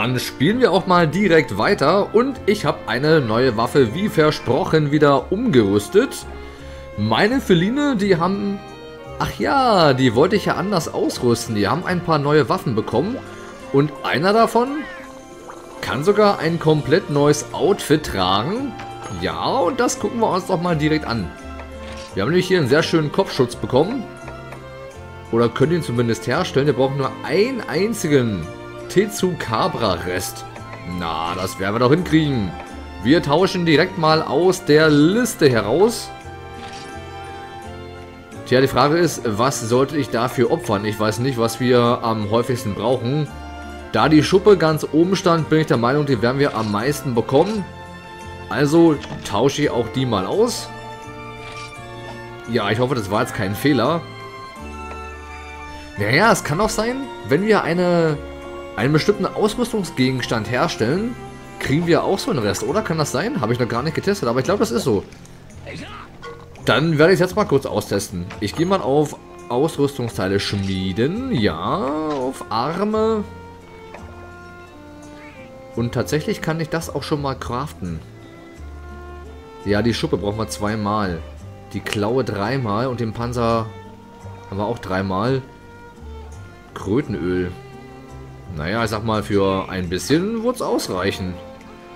Dann spielen wir auch mal direkt weiter und ich habe eine neue Waffe wie versprochen wieder umgerüstet. Meine Feline, die haben... Ach ja, die wollte ich ja anders ausrüsten. Die haben ein paar neue Waffen bekommen und einer davon kann sogar ein komplett neues Outfit tragen. Ja, und das gucken wir uns doch mal direkt an. Wir haben nämlich hier einen sehr schönen Kopfschutz bekommen. Oder können ihn zumindest herstellen. Wir brauchen nur einen einzigen Tetsukabra-Rest. Na, das werden wir doch hinkriegen. Wir tauschen direkt mal aus der Liste heraus. Tja, die Frage ist, was sollte ich dafür opfern? Ich weiß nicht, was wir am häufigsten brauchen. Da die Schuppe ganz oben stand, bin ich der Meinung, die werden wir am meisten bekommen. Also tausche ich auch die mal aus. Ja, ich hoffe, das war jetzt kein Fehler. Naja, es kann auch sein, wenn wir eine, einen bestimmten Ausrüstungsgegenstand herstellen, kriegen wir auch so einen Rest, oder? Kann das sein? Habe ich noch gar nicht getestet, aber ich glaube, das ist so. Dann werde ich es jetzt mal kurz austesten. Ich gehe mal auf Ausrüstungsteile schmieden. Ja, auf Arme. Und tatsächlich kann ich das auch schon mal craften. Ja, die Schuppe brauchen wir zweimal. Die Klaue dreimal und den Panzer haben wir auch dreimal. Krötenöl. Naja, ich sag mal, für ein bisschen wird es ausreichen.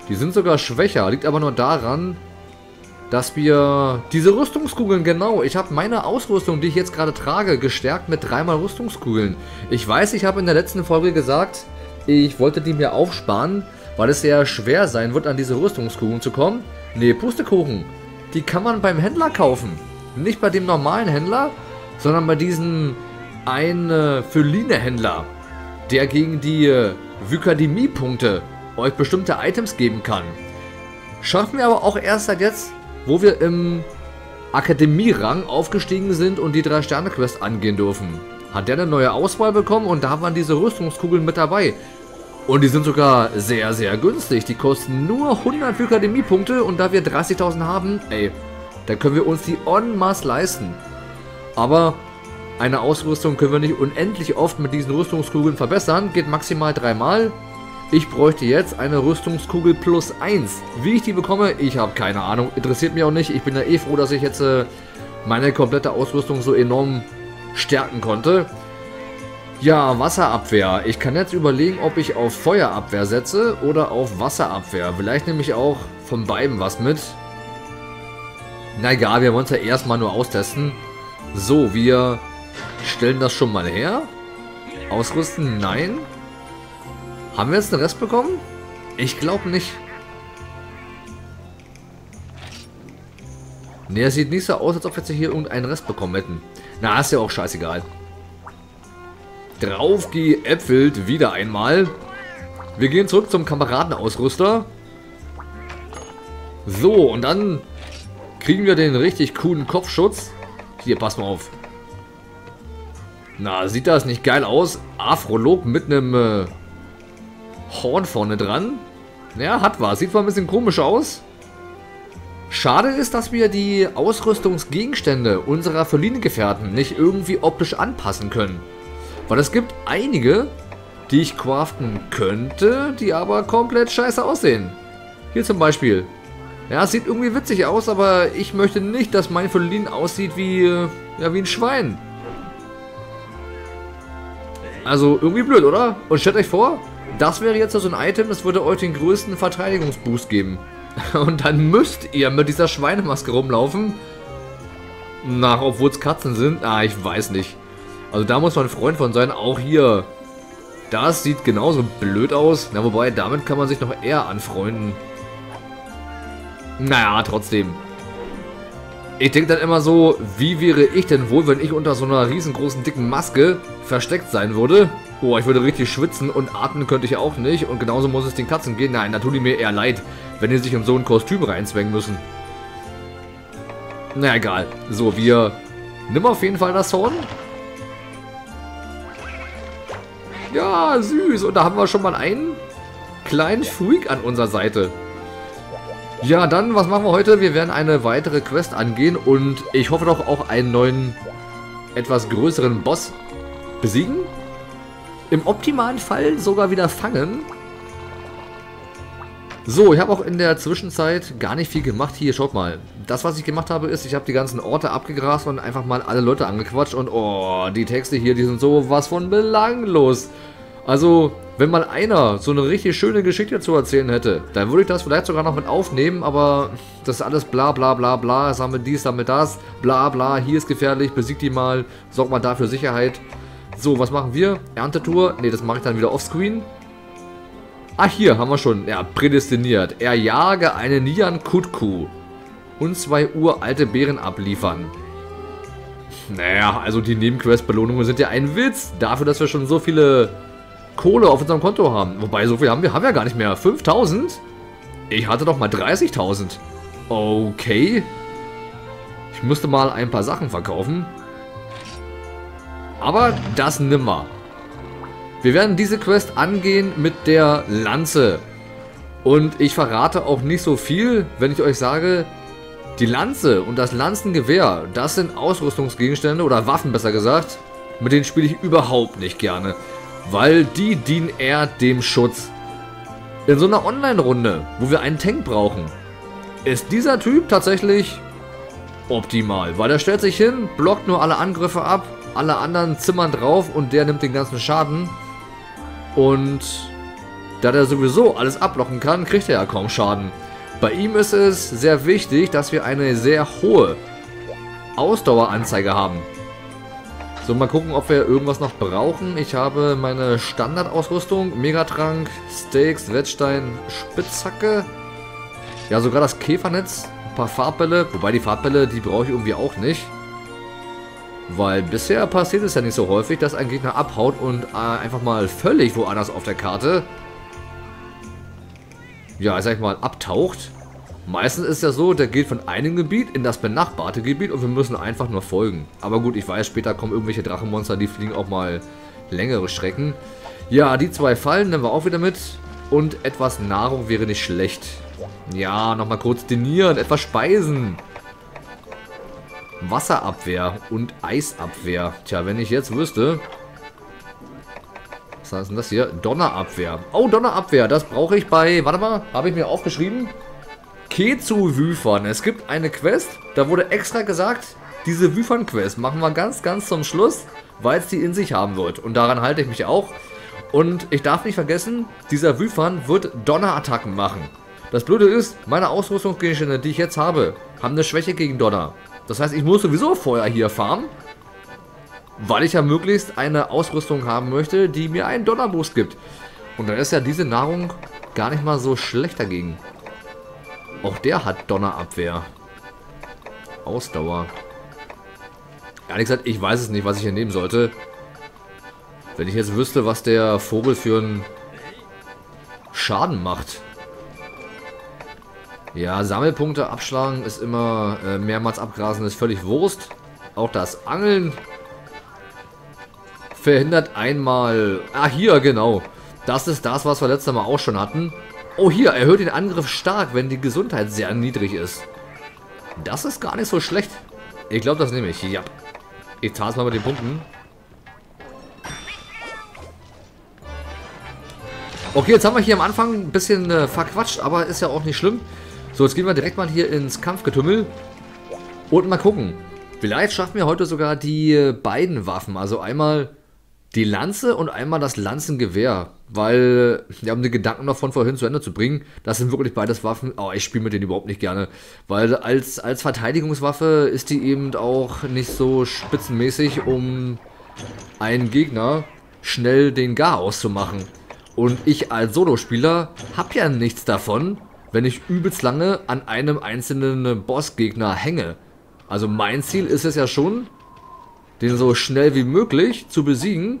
Die sind sogar schwächer, liegt aber nur daran, dass wir diese Rüstungskugeln, genau, ich habe meine Ausrüstung, die ich jetzt gerade trage, gestärkt mit dreimal Rüstungskugeln. Ich weiß, ich habe in der letzten Folge gesagt, ich wollte die mir aufsparen, weil es sehr schwer sein wird, an diese Rüstungskugeln zu kommen. Ne, Pustekuchen. Die kann man beim Händler kaufen. Nicht bei dem normalen Händler, sondern bei diesem einen Feline-Händler, der gegen die äh, Vykademie-Punkte euch bestimmte Items geben kann. Schaffen wir aber auch erst seit jetzt, wo wir im Akademie-Rang aufgestiegen sind und die 3-Sterne-Quest angehen dürfen. Hat der eine neue Auswahl bekommen und da waren diese Rüstungskugeln mit dabei. Und die sind sogar sehr, sehr günstig. Die kosten nur 100 Akademie-Punkte und da wir 30.000 haben, ey, da können wir uns die en masse leisten. Aber eine Ausrüstung können wir nicht unendlich oft mit diesen Rüstungskugeln verbessern. Geht maximal dreimal. Ich bräuchte jetzt eine Rüstungskugel plus 1. Wie ich die bekomme, ich habe keine Ahnung. Interessiert mich auch nicht. Ich bin ja eh froh, dass ich jetzt äh, meine komplette Ausrüstung so enorm stärken konnte. Ja, Wasserabwehr. Ich kann jetzt überlegen, ob ich auf Feuerabwehr setze oder auf Wasserabwehr. Vielleicht nehme ich auch von beiden was mit. Na egal, wir wollen es ja erstmal nur austesten. So, wir stellen das schon mal her. Ausrüsten? Nein. Haben wir jetzt den Rest bekommen? Ich glaube nicht. Ne, sieht nicht so aus, als ob wir jetzt hier irgendeinen Rest bekommen hätten. Na, ist ja auch scheißegal. Drauf geäpfelt wieder einmal. Wir gehen zurück zum Kameradenausrüster. So, und dann kriegen wir den richtig coolen Kopfschutz. Hier, pass mal auf. Na, sieht das nicht geil aus? Afrolog mit einem äh, Horn vorne dran. Ja, hat was. Sieht zwar ein bisschen komisch aus. Schade ist, dass wir die Ausrüstungsgegenstände unserer Verliehengefährten nicht irgendwie optisch anpassen können. Weil es gibt einige, die ich craften könnte, die aber komplett scheiße aussehen. Hier zum Beispiel. Ja, sieht irgendwie witzig aus, aber ich möchte nicht, dass mein Felin aussieht wie, äh, ja, wie ein Schwein. Also irgendwie blöd, oder? Und stellt euch vor, das wäre jetzt so ein Item, das würde euch den größten Verteidigungsboost geben. Und dann müsst ihr mit dieser Schweinemaske rumlaufen. Nach, obwohl es Katzen sind. Ah, ich weiß nicht. Also da muss man ein Freund von sein. Auch hier. Das sieht genauso blöd aus. Na, wobei, damit kann man sich noch eher anfreunden. Naja, trotzdem. Ich denke dann immer so, wie wäre ich denn wohl, wenn ich unter so einer riesengroßen dicken Maske versteckt sein würde? Oh, ich würde richtig schwitzen und atmen könnte ich auch nicht. Und genauso muss es den Katzen gehen. Nein, da tut die mir eher leid, wenn die sich in so ein Kostüm reinzwängen müssen. Na egal. So, wir... Nimm auf jeden Fall das Horn. Ja, süß. Und da haben wir schon mal einen kleinen Freak an unserer Seite. Ja, dann, was machen wir heute? Wir werden eine weitere Quest angehen und ich hoffe doch auch einen neuen, etwas größeren Boss besiegen. Im optimalen Fall sogar wieder fangen. So, ich habe auch in der Zwischenzeit gar nicht viel gemacht. Hier, schaut mal. Das, was ich gemacht habe, ist, ich habe die ganzen Orte abgegrast und einfach mal alle Leute angequatscht. Und oh, die Texte hier, die sind so was von belanglos. Also, wenn mal einer so eine richtig schöne Geschichte zu erzählen hätte, dann würde ich das vielleicht sogar noch mit aufnehmen, aber das ist alles bla bla bla bla, sammel dies, sammel das, bla bla, hier ist gefährlich, besiegt die mal, sorgt mal dafür Sicherheit. So, was machen wir? Erntetour? Ne, das mache ich dann wieder offscreen. Ah, hier haben wir schon. Ja, prädestiniert. Er jage einen Nian Kutku und zwei uralte Bären abliefern. Naja, also die Nebenquest-Belohnungen sind ja ein Witz. Dafür, dass wir schon so viele Kohle auf unserem Konto haben. Wobei, so viel haben wir, haben wir gar nicht mehr. 5000? Ich hatte doch mal 30.000. Okay. Ich müsste mal ein paar Sachen verkaufen. Aber das nimmer. Wir werden diese Quest angehen mit der Lanze. Und ich verrate auch nicht so viel, wenn ich euch sage, die Lanze und das Lanzengewehr, das sind Ausrüstungsgegenstände oder Waffen besser gesagt, mit denen spiele ich überhaupt nicht gerne, weil die dienen eher dem Schutz. In so einer Online-Runde, wo wir einen Tank brauchen, ist dieser Typ tatsächlich optimal, weil er stellt sich hin, blockt nur alle Angriffe ab, alle anderen zimmern drauf und der nimmt den ganzen Schaden und da der sowieso alles ablocken kann, kriegt er ja kaum Schaden. Bei ihm ist es sehr wichtig, dass wir eine sehr hohe Ausdaueranzeige haben. So, mal gucken, ob wir irgendwas noch brauchen. Ich habe meine Standardausrüstung, Megatrank, Steaks, Wettstein, Spitzhacke. Ja, sogar das Käfernetz, ein paar Farbbälle. Wobei die Farbbälle, die brauche ich irgendwie auch nicht. Weil bisher passiert es ja nicht so häufig, dass ein Gegner abhaut und äh, einfach mal völlig woanders auf der Karte, ja, sag ich mal, abtaucht. Meistens ist ja so, der geht von einem Gebiet in das benachbarte Gebiet und wir müssen einfach nur folgen. Aber gut, ich weiß, später kommen irgendwelche Drachenmonster, die fliegen auch mal längere Strecken. Ja, die zwei Fallen nehmen wir auch wieder mit. Und etwas Nahrung wäre nicht schlecht. Ja, nochmal kurz denieren, etwas Speisen. Wasserabwehr und Eisabwehr. Tja, wenn ich jetzt wüsste... Was heißt denn das hier? Donnerabwehr. Oh, Donnerabwehr. Das brauche ich bei... Warte mal, habe ich mir aufgeschrieben? Kezu-Wüfern. Es gibt eine Quest, da wurde extra gesagt, diese Wüfern-Quest machen wir ganz, ganz zum Schluss, weil es die in sich haben wird. Und daran halte ich mich auch. Und ich darf nicht vergessen, dieser Wüfern wird Donnerattacken machen. Das Blöde ist, meine Ausrüstungsgegenstände, die ich jetzt habe, haben eine Schwäche gegen Donner. Das heißt, ich muss sowieso vorher hier farmen, weil ich ja möglichst eine Ausrüstung haben möchte, die mir einen Donnerboost gibt. Und dann ist ja diese Nahrung gar nicht mal so schlecht dagegen. Auch der hat Donnerabwehr. Ausdauer. Ehrlich gesagt, ich weiß es nicht, was ich hier nehmen sollte. Wenn ich jetzt wüsste, was der Vogel für einen Schaden macht. Ja, Sammelpunkte abschlagen ist immer äh, mehrmals abgrasen, ist völlig Wurst. Auch das Angeln verhindert einmal... Ah, hier, genau. Das ist das, was wir letztes Mal auch schon hatten. Oh, hier, erhöht den Angriff stark, wenn die Gesundheit sehr niedrig ist. Das ist gar nicht so schlecht. Ich glaube, das nehme ich. Ja. Ich es mal mit den Punkten. Okay, jetzt haben wir hier am Anfang ein bisschen äh, verquatscht, aber ist ja auch nicht schlimm. So, jetzt gehen wir direkt mal hier ins Kampfgetümmel und mal gucken. Vielleicht schaffen wir heute sogar die äh, beiden Waffen. Also einmal die Lanze und einmal das Lanzengewehr. Weil, wir haben den Gedanken noch von vorhin zu Ende zu bringen. Das sind wirklich beides Waffen. Oh, ich spiele mit denen überhaupt nicht gerne. Weil als, als Verteidigungswaffe ist die eben auch nicht so spitzenmäßig, um einen Gegner schnell den Gar auszumachen. Und ich als Solospieler habe ja nichts davon, wenn ich übelst lange an einem einzelnen Bossgegner hänge. Also mein Ziel ist es ja schon, den so schnell wie möglich zu besiegen.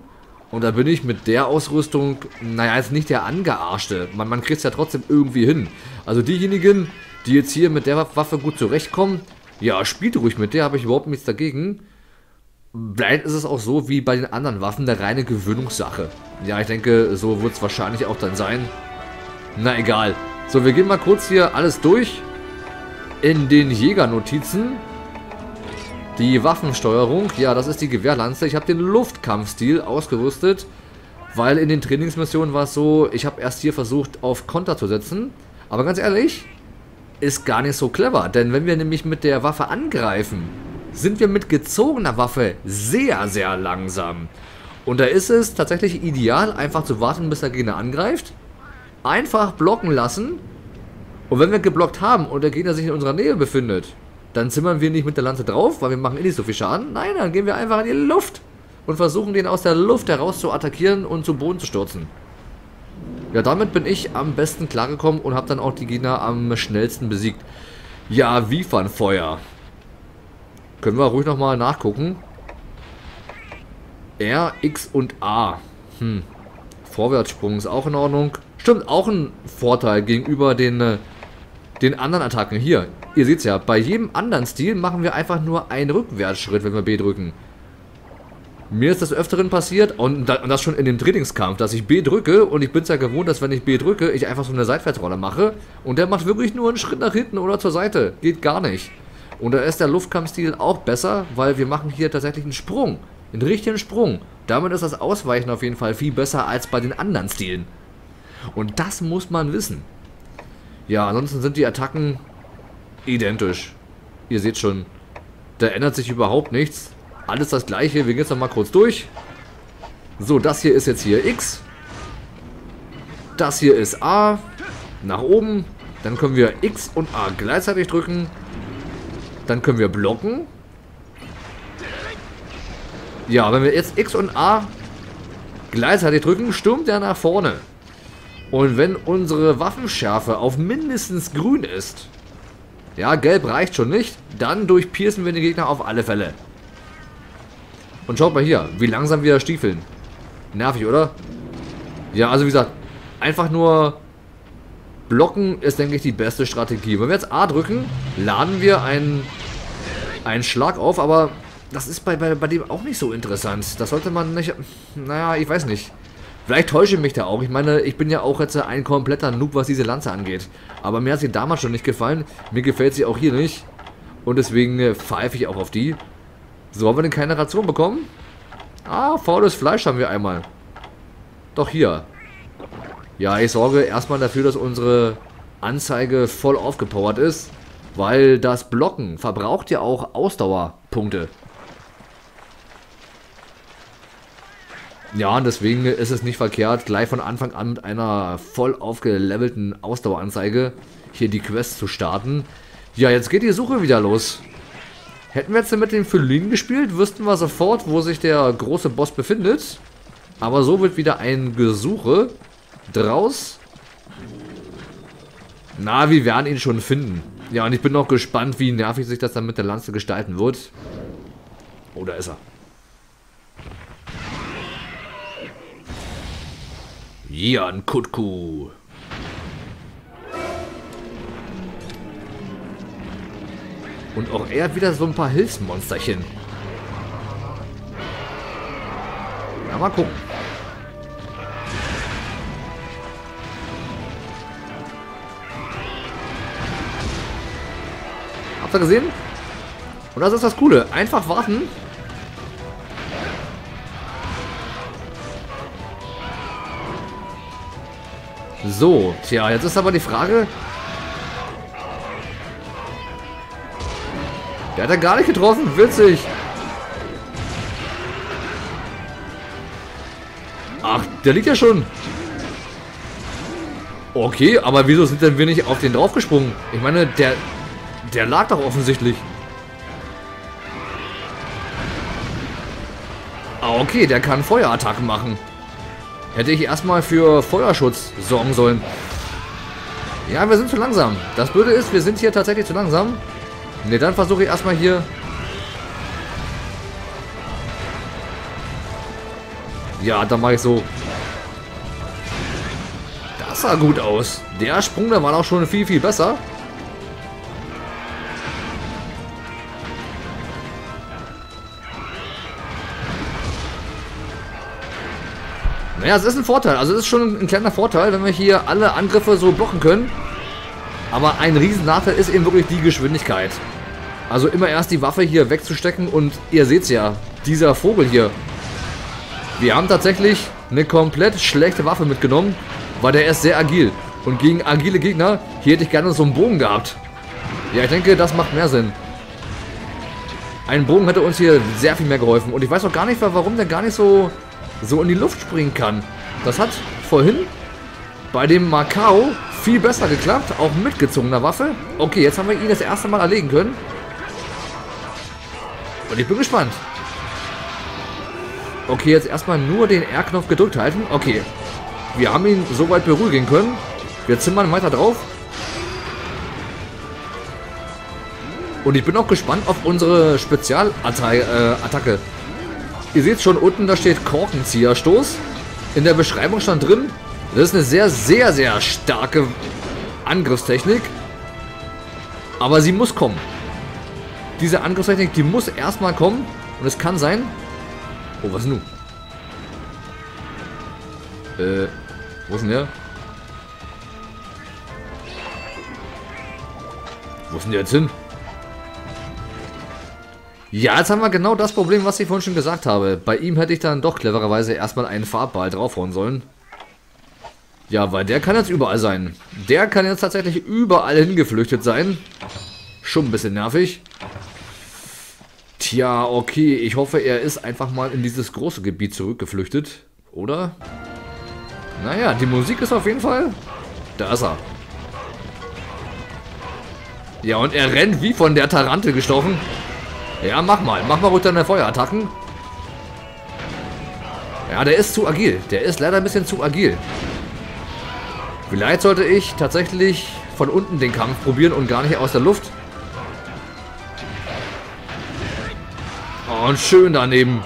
Und da bin ich mit der Ausrüstung, naja, jetzt nicht der Angearschte. Man, man kriegt es ja trotzdem irgendwie hin. Also diejenigen, die jetzt hier mit der Waffe gut zurechtkommen, ja, spielt ruhig mit der, habe ich überhaupt nichts dagegen. Vielleicht ist es auch so wie bei den anderen Waffen eine reine Gewöhnungssache. Ja, ich denke, so wird es wahrscheinlich auch dann sein. Na egal. So, wir gehen mal kurz hier alles durch. In den Jägernotizen. Die Waffensteuerung. Ja, das ist die Gewehrlanze. Ich habe den Luftkampfstil ausgerüstet. Weil in den Trainingsmissionen war es so, ich habe erst hier versucht auf Konter zu setzen. Aber ganz ehrlich, ist gar nicht so clever. Denn wenn wir nämlich mit der Waffe angreifen, sind wir mit gezogener Waffe sehr, sehr langsam. Und da ist es tatsächlich ideal, einfach zu warten, bis der Gegner angreift. Einfach blocken lassen. Und wenn wir geblockt haben und der Gegner sich in unserer Nähe befindet, dann zimmern wir nicht mit der Lanze drauf, weil wir machen eh nicht so viel Schaden. Nein, dann gehen wir einfach in die Luft und versuchen den aus der Luft heraus zu attackieren und zu Boden zu stürzen. Ja, damit bin ich am besten klargekommen und habe dann auch die Gegner am schnellsten besiegt. Ja, Wiefernfeuer. Können wir ruhig nochmal nachgucken. R, X und A. Hm. Vorwärtssprung ist auch in Ordnung. Stimmt, auch ein Vorteil gegenüber den, äh, den anderen Attacken. Hier, ihr seht es ja, bei jedem anderen Stil machen wir einfach nur einen Rückwärtsschritt, wenn wir B drücken. Mir ist das öfteren passiert und das schon in dem Trainingskampf, dass ich B drücke und ich bin es ja gewohnt, dass wenn ich B drücke, ich einfach so eine Seitwärtsrolle mache und der macht wirklich nur einen Schritt nach hinten oder zur Seite. Geht gar nicht. Und da ist der Luftkampfstil auch besser, weil wir machen hier tatsächlich einen Sprung. Einen richtigen Sprung. Damit ist das Ausweichen auf jeden Fall viel besser als bei den anderen Stilen. Und das muss man wissen. Ja, ansonsten sind die Attacken identisch. Ihr seht schon, da ändert sich überhaupt nichts. Alles das gleiche. Wir gehen jetzt noch mal kurz durch. So, das hier ist jetzt hier X. Das hier ist A. Nach oben. Dann können wir X und A gleichzeitig drücken. Dann können wir blocken. Ja, wenn wir jetzt X und A gleichzeitig drücken, stürmt er nach vorne. Und wenn unsere Waffenschärfe auf mindestens grün ist, ja, gelb reicht schon nicht, dann durchpiercen wir den Gegner auf alle Fälle. Und schaut mal hier, wie langsam wir stiefeln. Nervig, oder? Ja, also wie gesagt, einfach nur blocken ist, denke ich, die beste Strategie. Wenn wir jetzt A drücken, laden wir einen, einen Schlag auf, aber das ist bei, bei, bei dem auch nicht so interessant. Das sollte man nicht... Naja, ich weiß nicht. Vielleicht täusche ich mich da auch. Ich meine, ich bin ja auch jetzt ein kompletter Noob, was diese Lanze angeht. Aber mir hat sie damals schon nicht gefallen. Mir gefällt sie auch hier nicht. Und deswegen äh, pfeife ich auch auf die. So, haben wir denn keine Ration bekommen? Ah, faules Fleisch haben wir einmal. Doch hier. Ja, ich sorge erstmal dafür, dass unsere Anzeige voll aufgepowert ist. Weil das Blocken verbraucht ja auch Ausdauerpunkte. Ja, und deswegen ist es nicht verkehrt, gleich von Anfang an mit einer voll aufgelevelten Ausdaueranzeige hier die Quest zu starten. Ja, jetzt geht die Suche wieder los. Hätten wir jetzt mit dem Phylin gespielt, wüssten wir sofort, wo sich der große Boss befindet. Aber so wird wieder ein Gesuche draus. Na, wir werden ihn schon finden. Ja, und ich bin noch gespannt, wie nervig sich das dann mit der Lanze gestalten wird. Oh, da ist er. Jan Kutku. Und auch er wieder so ein paar Hilfsmonsterchen. Ja, mal gucken. Habt ihr gesehen? Und das ist das Coole. Einfach warten. So, tja, jetzt ist aber die Frage, Der hat er gar nicht getroffen. Witzig. Ach, der liegt ja schon. Okay, aber wieso sind denn wir nicht auf den draufgesprungen? Ich meine, der, der lag doch offensichtlich. Ah, okay, der kann Feuerattacken machen. Hätte ich erstmal für Feuerschutz sorgen sollen. Ja, wir sind zu langsam. Das Blöde ist, wir sind hier tatsächlich zu langsam. Ne, dann versuche ich erstmal hier... Ja, dann mache ich so... Das sah gut aus. Der Sprung, der war auch schon viel, viel besser. Naja, es ist ein Vorteil. Also es ist schon ein kleiner Vorteil, wenn wir hier alle Angriffe so blocken können. Aber ein riesen Nachteil ist eben wirklich die Geschwindigkeit. Also immer erst die Waffe hier wegzustecken und ihr seht's ja, dieser Vogel hier. Wir haben tatsächlich eine komplett schlechte Waffe mitgenommen, weil der ist sehr agil. Und gegen agile Gegner, hier hätte ich gerne so einen Bogen gehabt. Ja, ich denke, das macht mehr Sinn. Ein Bogen hätte uns hier sehr viel mehr geholfen. Und ich weiß auch gar nicht, warum der gar nicht so, so in die Luft springen kann. Das hat vorhin bei dem Macau viel besser geklappt. Auch mit gezogener Waffe. Okay, jetzt haben wir ihn das erste Mal erlegen können. Und ich bin gespannt. Okay, jetzt erstmal nur den R-Knopf gedrückt halten. Okay. Wir haben ihn soweit beruhigen können. Wir zimmern weiter drauf. Und ich bin auch gespannt auf unsere Spezialattacke. Ihr seht schon unten, da steht Korkenzieherstoß. In der Beschreibung stand drin, das ist eine sehr, sehr, sehr starke Angriffstechnik. Aber sie muss kommen. Diese Angriffstechnik, die muss erstmal kommen. Und es kann sein... Oh, was nun? Äh, wo ist denn der? Wo ist denn der jetzt hin? Ja, jetzt haben wir genau das Problem, was ich vorhin schon gesagt habe. Bei ihm hätte ich dann doch clevererweise erstmal einen Farbball draufhauen sollen. Ja, weil der kann jetzt überall sein. Der kann jetzt tatsächlich überall hingeflüchtet sein. Schon ein bisschen nervig. Tja, okay. Ich hoffe, er ist einfach mal in dieses große Gebiet zurückgeflüchtet. Oder? Naja, die Musik ist auf jeden Fall... Da ist er. Ja, und er rennt wie von der Tarantel gestochen. Ja, mach mal. Mach mal ruhig deine Feuerattacken. Ja, der ist zu agil. Der ist leider ein bisschen zu agil. Vielleicht sollte ich tatsächlich von unten den Kampf probieren und gar nicht aus der Luft. Und schön daneben.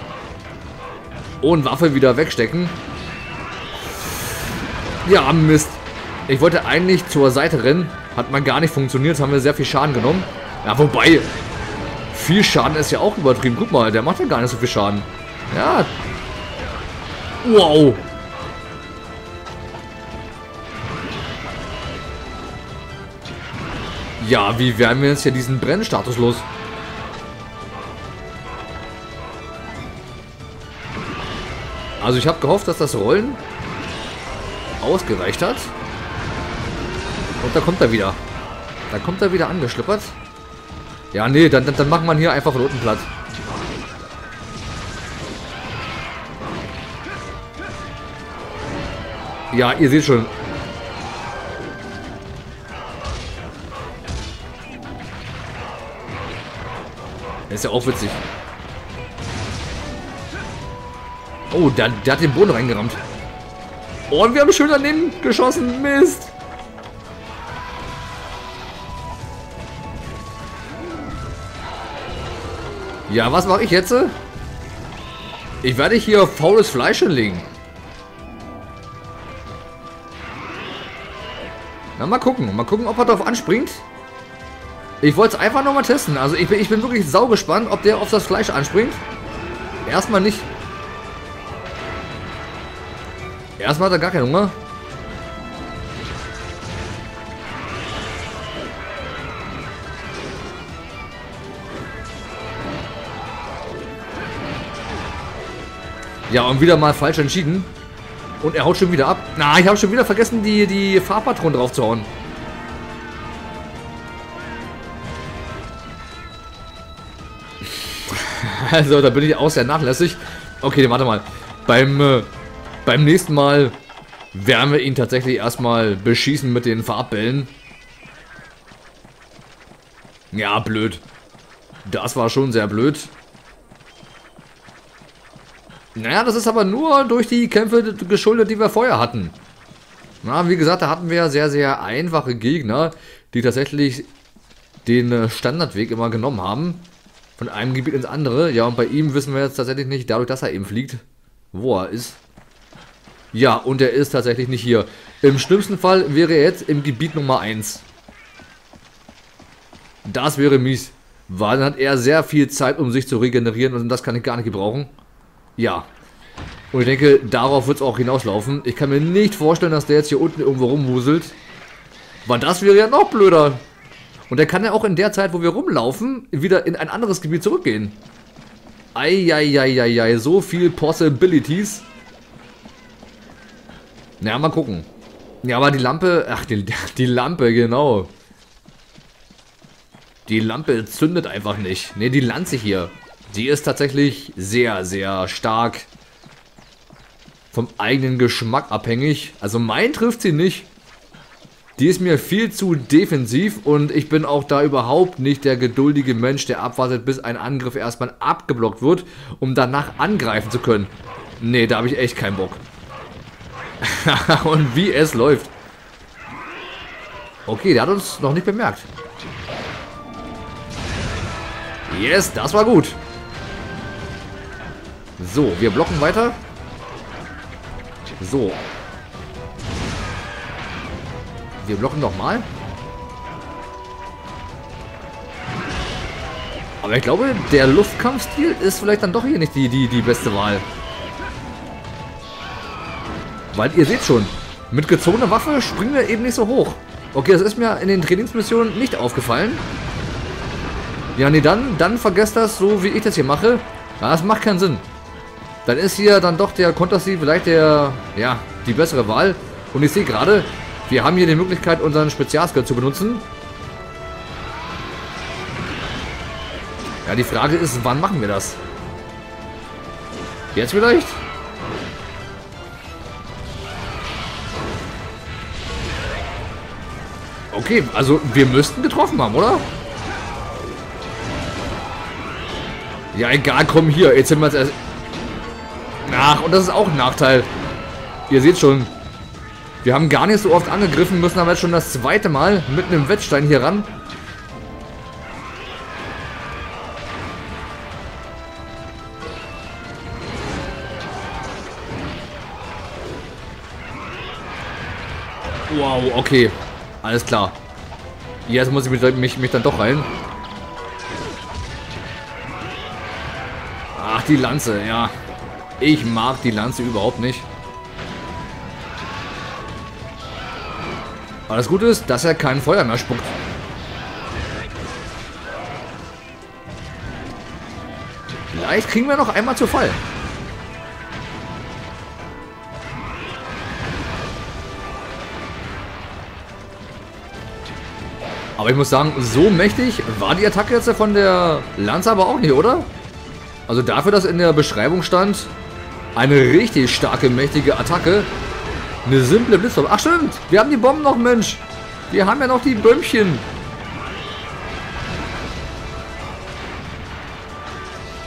Und Waffe wieder wegstecken. Ja, Mist. Ich wollte eigentlich zur Seite rennen. Hat mal gar nicht funktioniert. Jetzt haben wir sehr viel Schaden genommen. Ja, wobei, viel Schaden ist ja auch übertrieben. Guck mal, der macht ja gar nicht so viel Schaden. Ja. Wow. Ja, wie werden wir jetzt hier diesen Brennstatus los? Also ich habe gehofft, dass das Rollen ausgereicht hat. Und da kommt er wieder. Da kommt er wieder angeschlippert. Ja, nee, dann, dann, dann macht man hier einfach von unten platt. Ja, ihr seht schon. Das ist ja auch witzig. Oh, der, der hat den Boden reingerammt. Oh, und wir haben schön daneben geschossen. Mist. Ja, was mache ich jetzt? Ich werde hier faules Fleisch hinlegen. Na, mal gucken. Mal gucken, ob er darauf anspringt. Ich wollte es einfach nochmal testen. Also ich bin, ich bin wirklich sau gespannt, ob der auf das Fleisch anspringt. Erstmal nicht. Erstmal hat er gar keinen Hunger. Ja, und wieder mal falsch entschieden. Und er haut schon wieder ab. Na, ich habe schon wieder vergessen, die, die Fahrpatronen drauf zu hauen. Also, da bin ich auch sehr nachlässig. Okay, warte mal. Beim, äh, beim nächsten Mal werden wir ihn tatsächlich erstmal beschießen mit den Farbbällen. Ja, blöd. Das war schon sehr blöd. Naja, das ist aber nur durch die Kämpfe geschuldet, die wir vorher hatten. Na, wie gesagt, da hatten wir sehr, sehr einfache Gegner, die tatsächlich den äh, Standardweg immer genommen haben. Von einem Gebiet ins andere. Ja, und bei ihm wissen wir jetzt tatsächlich nicht, dadurch, dass er eben fliegt, wo er ist. Ja, und er ist tatsächlich nicht hier. Im schlimmsten Fall wäre er jetzt im Gebiet Nummer 1. Das wäre mies. Weil dann hat er sehr viel Zeit, um sich zu regenerieren und das kann ich gar nicht gebrauchen. Ja. Und ich denke, darauf wird es auch hinauslaufen. Ich kann mir nicht vorstellen, dass der jetzt hier unten irgendwo rumwuselt. Weil das wäre ja noch blöder. Und der kann ja auch in der Zeit, wo wir rumlaufen, wieder in ein anderes Gebiet zurückgehen. Eieieiei, so viel Possibilities. Na, mal gucken. Ja, aber die Lampe, ach, die, die Lampe, genau. Die Lampe zündet einfach nicht. Ne, die Lanze hier, die ist tatsächlich sehr, sehr stark vom eigenen Geschmack abhängig. Also mein trifft sie nicht. Die ist mir viel zu defensiv und ich bin auch da überhaupt nicht der geduldige Mensch, der abwartet, bis ein Angriff erstmal abgeblockt wird, um danach angreifen zu können. Nee, da habe ich echt keinen Bock. und wie es läuft. Okay, der hat uns noch nicht bemerkt. Yes, das war gut. So, wir blocken weiter. So. Wir blocken nochmal. Aber ich glaube, der Luftkampfstil ist vielleicht dann doch hier nicht die, die, die beste Wahl. Weil ihr seht schon, mit gezogener Waffe springen wir eben nicht so hoch. Okay, das ist mir in den Trainingsmissionen nicht aufgefallen. Ja, nee, dann, dann vergesst das, so wie ich das hier mache. Das macht keinen Sinn. Dann ist hier dann doch der Kontersi vielleicht der, ja, die bessere Wahl. Und ich sehe gerade, wir haben hier die Möglichkeit, unseren Spezialskill zu benutzen. Ja, die Frage ist, wann machen wir das? Jetzt vielleicht? Okay, also wir müssten getroffen haben, oder? Ja, egal, komm hier. Jetzt sind wir es erst... Ach, und das ist auch ein Nachteil. Ihr seht schon, wir haben gar nicht so oft angegriffen, müssen aber jetzt schon das zweite Mal mit einem Wettstein hier ran. Wow, okay. Alles klar. Jetzt muss ich mich, mich, mich dann doch rein. Ach, die Lanze, ja. Ich mag die Lanze überhaupt nicht. Aber das Gute ist, dass er kein Feuer mehr spuckt. Vielleicht kriegen wir noch einmal zu Fall. Aber ich muss sagen, so mächtig war die Attacke jetzt von der Lanze aber auch nicht, oder? Also dafür, dass in der Beschreibung stand, eine richtig starke, mächtige Attacke, eine simple Blitzbombe. Ach stimmt, wir haben die Bomben noch, Mensch. Wir haben ja noch die Bömmchen.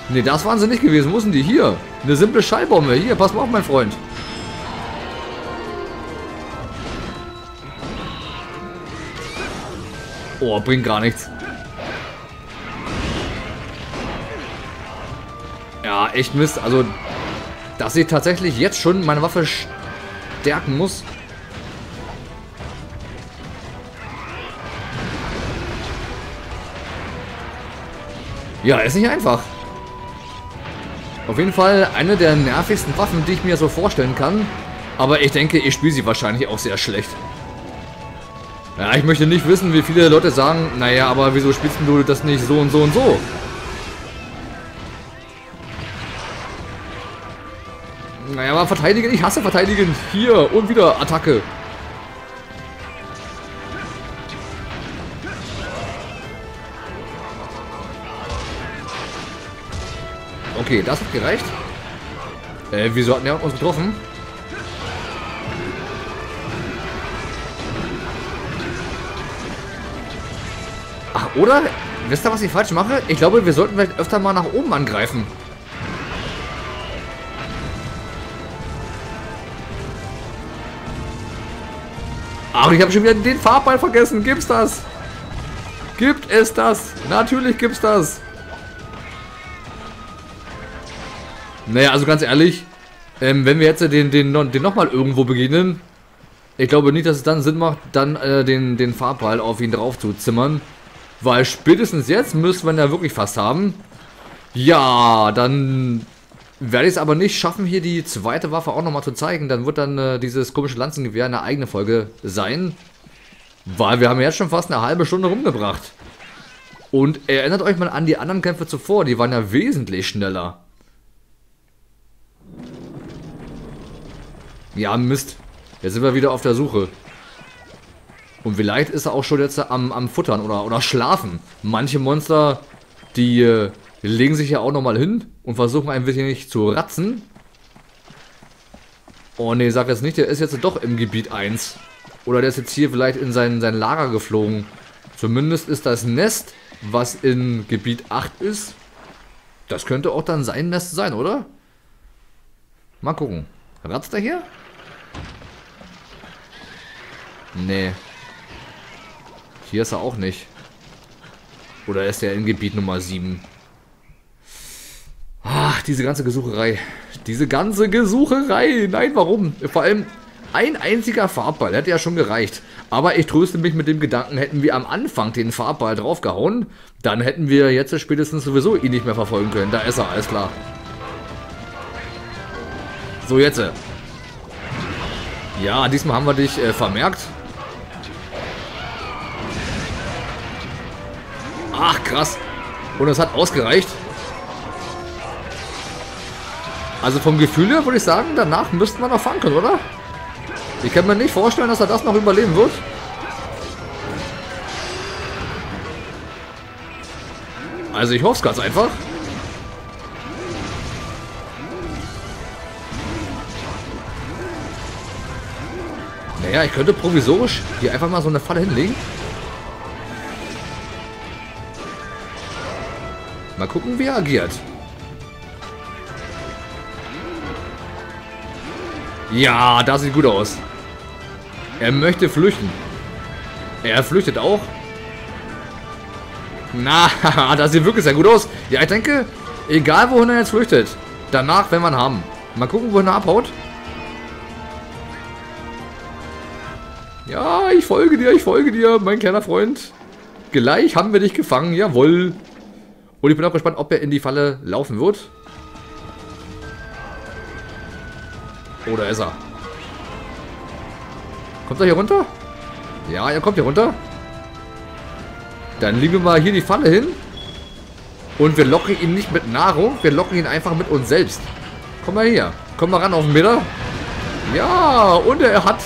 Ne, das waren sie nicht gewesen. Wo sind die? Hier. Eine simple Schallbombe. Hier, pass mal auf, mein Freund. Oh, bringt gar nichts. Ja, echt Mist. Also, dass ich tatsächlich jetzt schon meine Waffe stärken muss. Ja, ist nicht einfach. Auf jeden Fall eine der nervigsten Waffen, die ich mir so vorstellen kann. Aber ich denke, ich spiele sie wahrscheinlich auch sehr schlecht. Ja, ich möchte nicht wissen, wie viele Leute sagen, naja, aber wieso spielst du das nicht so und so und so? Verteidigen, ich hasse verteidigen. Hier, und wieder Attacke. Okay, das hat gereicht. Äh, wieso hatten wir uns getroffen? Ach, oder? Wisst ihr, was ich falsch mache? Ich glaube, wir sollten vielleicht öfter mal nach oben angreifen. Ach, ich habe schon wieder den Farbball vergessen. Gibt's das? Gibt es das? Natürlich gibt's das. Naja, also ganz ehrlich, ähm, wenn wir jetzt den, den, den nochmal irgendwo begegnen, ich glaube nicht, dass es dann Sinn macht, dann äh, den, den Farbball auf ihn drauf zu zimmern. Weil spätestens jetzt müssen wir ihn ja wirklich fast haben. Ja, dann werde ich es aber nicht schaffen, hier die zweite Waffe auch nochmal zu zeigen. Dann wird dann äh, dieses komische Lanzengewehr eine eigene Folge sein. Weil wir haben jetzt schon fast eine halbe Stunde rumgebracht. Und erinnert euch mal an die anderen Kämpfe zuvor. Die waren ja wesentlich schneller. Ja, Mist. Jetzt sind wir wieder auf der Suche. Und vielleicht ist er auch schon jetzt am, am Futtern oder, oder schlafen. Manche Monster, die, äh, legen sich ja auch nochmal hin und versuchen ein bisschen nicht zu ratzen. Oh ne, sag jetzt nicht, der ist jetzt doch im Gebiet 1. Oder der ist jetzt hier vielleicht in sein, sein Lager geflogen. Zumindest ist das Nest, was in Gebiet 8 ist. Das könnte auch dann sein Nest sein, oder? Mal gucken. Ratzt er hier? Nee. Hier ist er auch nicht. Oder ist er in Gebiet Nummer 7? Diese ganze Gesucherei. Diese ganze Gesucherei. Nein, warum? Vor allem ein einziger Farbball. Hätte ja schon gereicht. Aber ich tröste mich mit dem Gedanken, hätten wir am Anfang den Farbball draufgehauen, dann hätten wir jetzt spätestens sowieso ihn nicht mehr verfolgen können. Da ist er, alles klar. So, jetzt. Ja, diesmal haben wir dich äh, vermerkt. Ach, krass. Und es hat ausgereicht. Also vom Gefühl her würde ich sagen, danach müssten wir noch fahren können, oder? Ich kann mir nicht vorstellen, dass er das noch überleben wird. Also ich hoffe es ganz einfach. Naja, ich könnte provisorisch hier einfach mal so eine Falle hinlegen. Mal gucken, wie er agiert. Ja, das sieht gut aus. Er möchte flüchten. Er flüchtet auch. Na, das sieht wirklich sehr gut aus. Ja, ich denke, egal wohin er jetzt flüchtet, danach werden wir ihn haben. Mal gucken, wohin er abhaut. Ja, ich folge dir, ich folge dir, mein kleiner Freund. Gleich haben wir dich gefangen, jawohl. Und ich bin auch gespannt, ob er in die Falle laufen wird. Oder ist er? Kommt er hier runter? Ja, er kommt hier runter. Dann legen wir mal hier die Falle hin. Und wir locken ihn nicht mit Nahrung, wir locken ihn einfach mit uns selbst. Komm mal hier. Komm mal ran auf den Meter. Ja, und er hat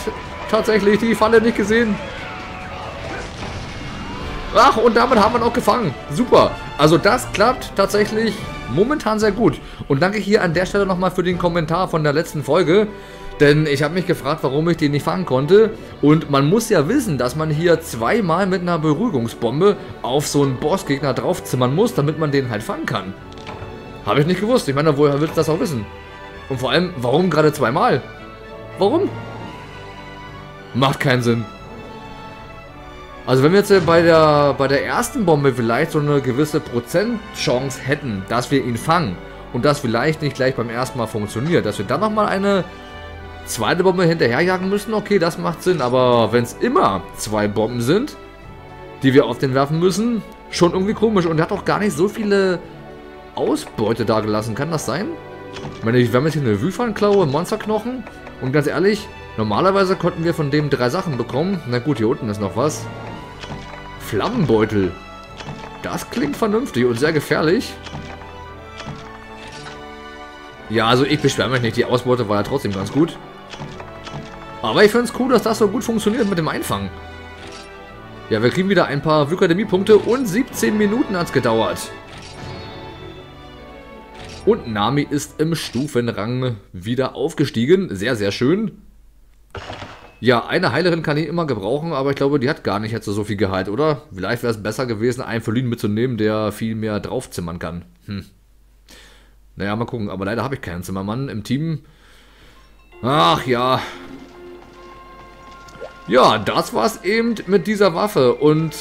tatsächlich die Falle nicht gesehen. Ach, und damit haben wir ihn auch gefangen. Super. Also das klappt tatsächlich momentan sehr gut. Und danke hier an der Stelle nochmal für den Kommentar von der letzten Folge. Denn ich habe mich gefragt, warum ich den nicht fangen konnte. Und man muss ja wissen, dass man hier zweimal mit einer Beruhigungsbombe auf so einen Bossgegner draufzimmern muss, damit man den halt fangen kann. Habe ich nicht gewusst. Ich meine, woher willst du das auch wissen? Und vor allem, warum gerade zweimal? Warum? Macht keinen Sinn. Also wenn wir jetzt bei der, bei der ersten Bombe vielleicht so eine gewisse Prozentchance hätten, dass wir ihn fangen und das vielleicht nicht gleich beim ersten Mal funktioniert, dass wir dann nochmal eine zweite Bombe hinterherjagen müssen, okay, das macht Sinn. Aber wenn es immer zwei Bomben sind, die wir auf den werfen müssen, schon irgendwie komisch. Und er hat auch gar nicht so viele Ausbeute da gelassen. Kann das sein? Ich meine, wir jetzt hier eine Wüfernklaue, Monsterknochen. Und ganz ehrlich, normalerweise konnten wir von dem drei Sachen bekommen. Na gut, hier unten ist noch was. Flammenbeutel. Das klingt vernünftig und sehr gefährlich. Ja, also ich beschwere mich nicht. Die Ausbeute war ja trotzdem ganz gut. Aber ich finde es cool, dass das so gut funktioniert mit dem Einfangen. Ja, wir kriegen wieder ein paar Vykademie-Punkte und 17 Minuten hat es gedauert. Und Nami ist im Stufenrang wieder aufgestiegen. Sehr, sehr schön. Ja, eine Heilerin kann ich immer gebrauchen, aber ich glaube, die hat gar nicht jetzt so viel Gehalt, oder? Vielleicht wäre es besser gewesen, einen Verliehen mitzunehmen, der viel mehr draufzimmern kann. Hm. Naja, mal gucken. Aber leider habe ich keinen Zimmermann im Team. Ach ja, ja, das war's eben mit dieser Waffe und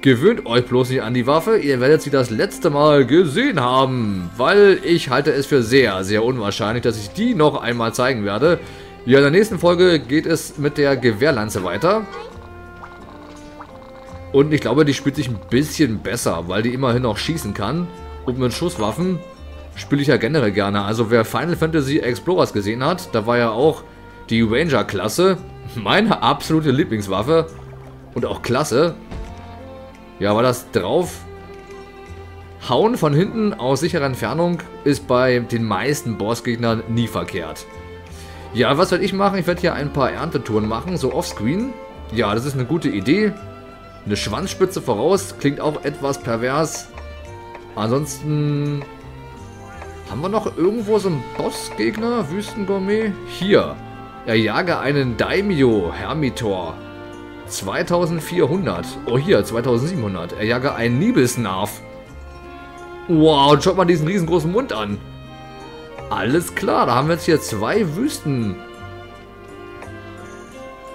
gewöhnt euch bloß nicht an die Waffe, ihr werdet sie das letzte Mal gesehen haben, weil ich halte es für sehr, sehr unwahrscheinlich, dass ich die noch einmal zeigen werde. Ja, in der nächsten Folge geht es mit der Gewehrlanze weiter. Und ich glaube, die spielt sich ein bisschen besser, weil die immerhin auch schießen kann. Und mit Schusswaffen spiele ich ja generell gerne. Also wer Final Fantasy Explorers gesehen hat, da war ja auch die Ranger-Klasse meine absolute Lieblingswaffe. Und auch klasse. Ja, war das drauf. Hauen von hinten aus sicherer Entfernung ist bei den meisten Bossgegnern nie verkehrt. Ja, was werde ich machen? Ich werde hier ein paar Erntetouren machen, so offscreen. Ja, das ist eine gute Idee. Eine Schwanzspitze voraus, klingt auch etwas pervers. Ansonsten haben wir noch irgendwo so einen Bossgegner, Wüstengourmet? Hier. Erjage einen Daimyo Hermitor. 2400. Oh, hier, 2700. Erjage einen Nibelsnarf. Wow, schaut mal diesen riesengroßen Mund an. Alles klar, da haben wir jetzt hier zwei Wüsten.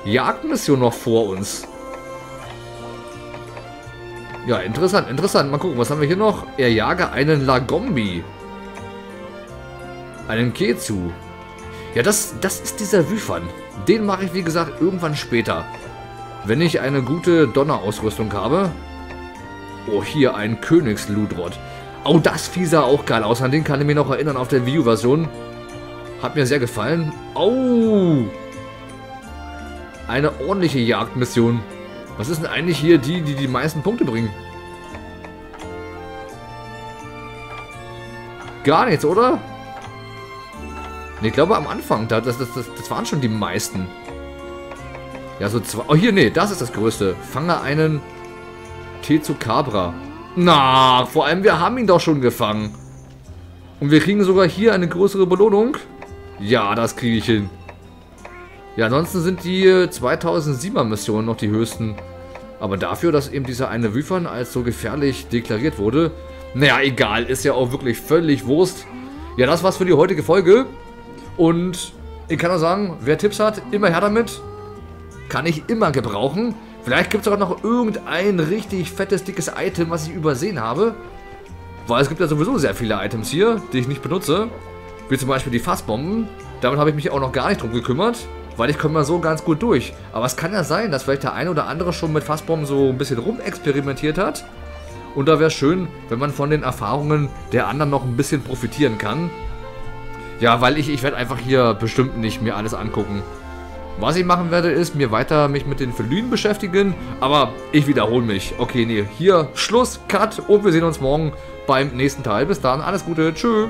Jagdmission noch vor uns. Ja, interessant, interessant. Mal gucken, was haben wir hier noch? Er jage einen Lagombi. Einen Kezu. Ja, das, das ist dieser Wüfern. Den mache ich, wie gesagt, irgendwann später. Wenn ich eine gute Donnerausrüstung habe. Oh, hier ein Königsludrot. Oh, das Vieh sah auch geil aus. An den kann ich mir noch erinnern auf der Wii U-Version. Hat mir sehr gefallen. Oh! Eine ordentliche Jagdmission. Was ist denn eigentlich hier die, die die meisten Punkte bringen? Gar nichts, oder? Ich glaube am Anfang, das, das, das, das waren schon die meisten. Ja, so zwei. Oh, hier, nee, das ist das Größte. Fange einen Tezukabra. Na, vor allem, wir haben ihn doch schon gefangen. Und wir kriegen sogar hier eine größere Belohnung. Ja, das kriege ich hin. Ja, ansonsten sind die 2007er Missionen noch die höchsten. Aber dafür, dass eben dieser eine Wüfern als so gefährlich deklariert wurde, naja, egal, ist ja auch wirklich völlig Wurst. Ja, das war's für die heutige Folge. Und ich kann nur sagen, wer Tipps hat, immer her damit. Kann ich immer gebrauchen. Vielleicht gibt es auch noch irgendein richtig fettes, dickes Item, was ich übersehen habe. Weil es gibt ja sowieso sehr viele Items hier, die ich nicht benutze. Wie zum Beispiel die Fassbomben. Damit habe ich mich auch noch gar nicht drum gekümmert weil ich komme mal so ganz gut durch. Aber es kann ja sein, dass vielleicht der eine oder andere schon mit Fassbomben so ein bisschen rumexperimentiert hat. Und da wäre schön, wenn man von den Erfahrungen der anderen noch ein bisschen profitieren kann. Ja, weil ich, ich werde einfach hier bestimmt nicht mir alles angucken. Was ich machen werde, ist mir weiter mich mit den Verlühen beschäftigen. Aber ich wiederhole mich. Okay, nee, hier Schluss, Cut und wir sehen uns morgen beim nächsten Teil. Bis dann, alles Gute, tschüss.